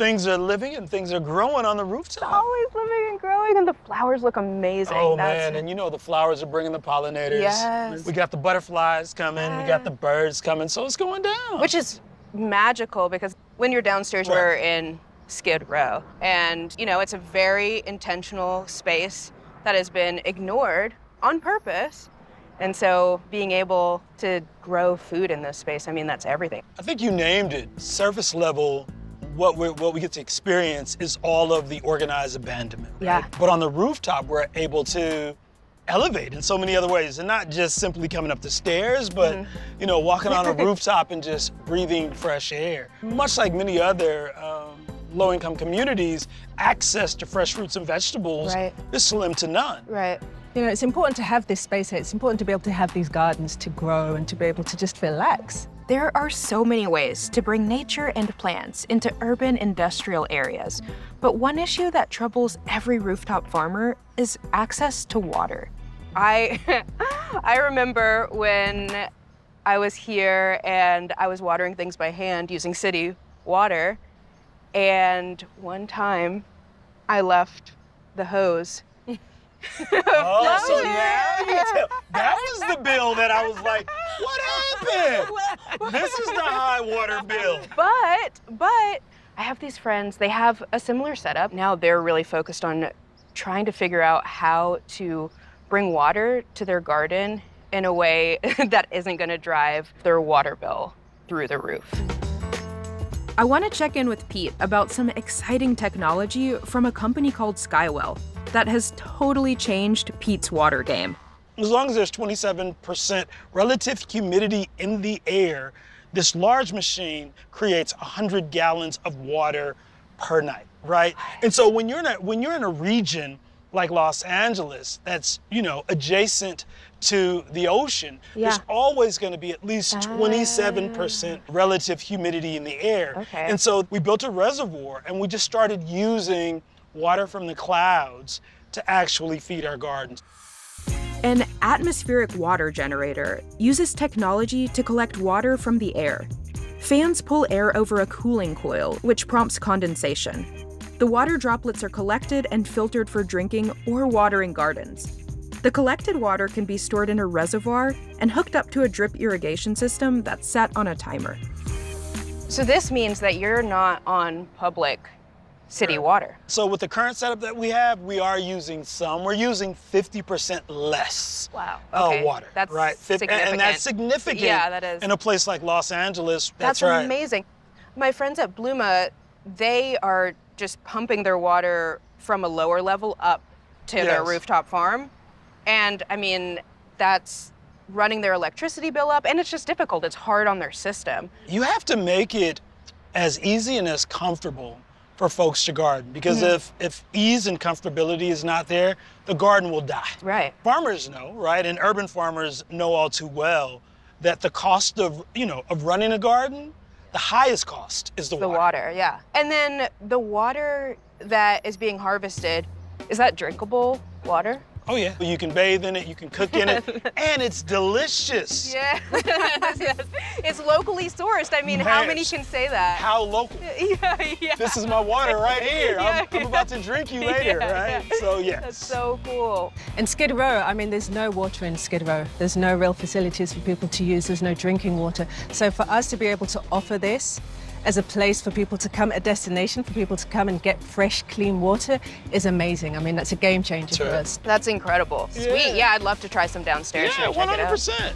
things are living and things are growing on the rooftop. Always living and growing, and the flowers look amazing. Oh That's- man, and you know the flowers are bringing the pollinators. Yes. We got the butterflies coming, we got the birds coming, so it's going down. Which is magical because when you're downstairs, Right. we're in Skid Row. And, you know, it's a very intentional space that has been ignored on purpose. And so being able to grow food in this space, I mean, that's everything. I think you named it. Surface level, what we what we get to experience is all of the organized abandonment. right? Yeah. But on the rooftop, we're able to elevate in so many other ways, and not just simply coming up the stairs, but Mm-hmm. you know, walking on a rooftop and just breathing fresh air. Much like many other um, low-income communities, access to fresh fruits and vegetables Right. is slim to none. Right. You know, it's important to have this space here. It's important to be able to have these gardens to grow and to be able to just relax. There are so many ways to bring nature and plants into urban industrial areas, but one issue that troubles every rooftop farmer is access to water. I I remember when I was here and I was watering things by hand using city water. And one time I left the hose. Oh, so now you tell. That was the bill that I was like, what happened? This is the high water bill. But but I have these friends, they have a similar setup. Now they're really focused on trying to figure out how to bring water to their garden in a way that isn't going to drive their water bill through the roof. I want to check in with Pete about some exciting technology from a company called Skywell that has totally changed Pete's water game. As long as there's 27% relative humidity in the air, this large machine creates 100 gallons of water per night, right? And so when you're in a, when you're in a region like Los Angeles that's, you know, adjacent to the ocean, there's always going to be at least ah. 27% relative humidity in the air. Okay. And so we built a reservoir and we just started using water from the clouds to actually feed our gardens. An atmospheric water generator uses technology to collect water from the air. Fans pull air over a cooling coil, which prompts condensation. The water droplets are collected and filtered for drinking or watering gardens. The collected water can be stored in a reservoir and hooked up to a drip irrigation system that's set on a timer. So this means that you're not on public city water. So with the current setup that we have, we are using some. We're using 50% less Wow. uh, Okay. water, That's right? Fif- and- And that's significant. Yeah, that is. In a place like Los Angeles, that's, That's, right. amazing. My friends at Bluma, they are just pumping their water from a lower level up to their rooftop farm. And I mean, that's running their electricity bill up, and it's just difficult. It's hard on their system. You have to make it as easy and as comfortable for folks to garden because Mm-hmm. if if ease and comfortability is not there, the garden will die. Right. Farmers know, right? And urban farmers know all too well that the cost of, you know, of running a garden, the highest cost is the, The water, yeah. And then the water that is being harvested, is that drinkable water? Oh yeah. You can bathe in it, you can cook in it, and it's delicious. Yeah. yes. It's locally sourced. I mean, how many can say that? How local. yeah, yeah. This is my water right here. I'm, I'm about to drink you later, Yeah, right? yeah. So yes. That's so cool. In Skid Row, I mean, there's no water in Skid Row. There's no real facilities for people to use. There's no drinking water. So for us to be able to offer this as a place for people to come, a destination for people to come and get fresh, clean water is amazing. I mean, that's a game changer for us. That's incredible. Sweet. Yeah. Yeah, I'd love to try some downstairs Yeah, and check it out. 100%.